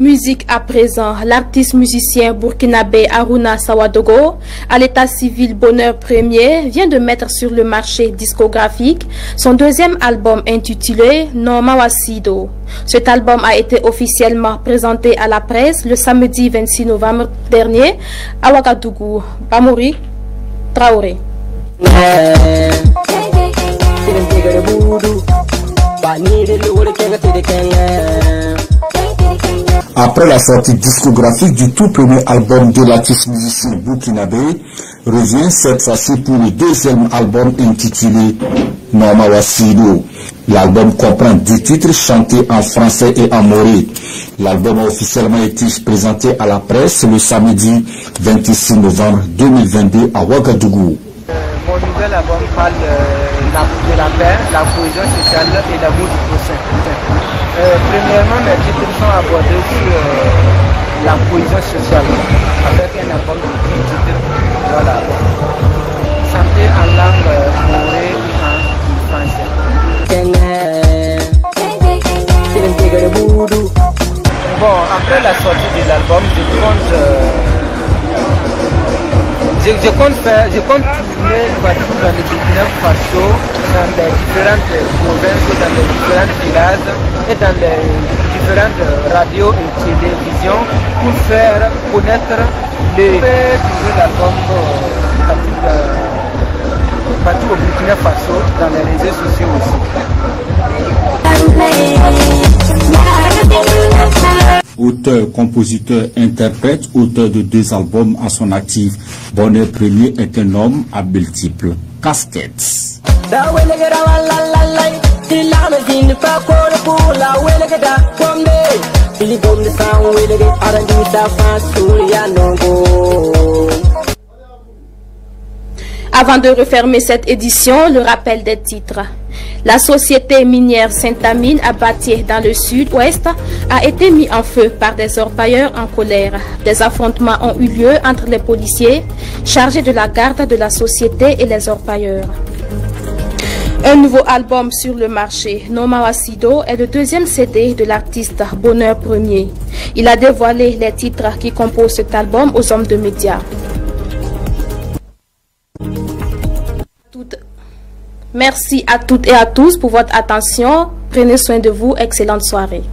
Musique à présent, l'artiste musicien burkinabé Aruna Sawadogo, à l'état civil Bonheur Premier, vient de mettre sur le marché discographique son deuxième album intitulé Non Mawasido. Cet album a été officiellement présenté à la presse le samedi 26 novembre dernier à Ouagadougou. Bamori Traoré. Après la sortie discographique du tout premier album de l'artiste musicien burkinabé, revient cette fois-ci pour le deuxième album intitulé Norma Wassido. L'album comprend 10 titres chantés en français et en moré. L'album a officiellement été présenté à la presse le samedi 26 novembre 2022 à Ouagadougou. Mon nouvel album parle de la paix, la cohésion sociale et l'amour du prochain. Euh, premièrement, mes titres sont abordés sur euh, la cohésion sociale, avec un album de 10 titres. Voilà. Chanté en langue euh, morée en français. Bon, après la sortie de l'album, je compte, je, compte faire, je compte tourner partout dans les Burkina Faso, dans les différentes provinces, dans les différents villages et dans les différentes radios et télévisions pour faire connaître les l'album partout, partout au Burkina Faso, dans les réseaux sociaux aussi. Auteur, compositeur, interprète, auteur de deux albums à son actif, Bonheur Premier est un homme à multiples casquettes. Avant de refermer cette édition, le rappel des titres. La société minière Saint-Amine à Bâtier dans le sud-ouest a été mis en feu par des orpailleurs en colère. Des affrontements ont eu lieu entre les policiers chargés de la garde de la société et les orpailleurs. Un nouveau album sur le marché, Noma Wasido, est le deuxième CD de l'artiste Bonheur Premier. Il a dévoilé les titres qui composent cet album aux hommes de médias. Merci à toutes et à tous pour votre attention. Prenez soin de vous. Excellente soirée.